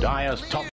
Dyer's top